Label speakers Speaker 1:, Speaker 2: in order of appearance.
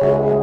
Speaker 1: Oh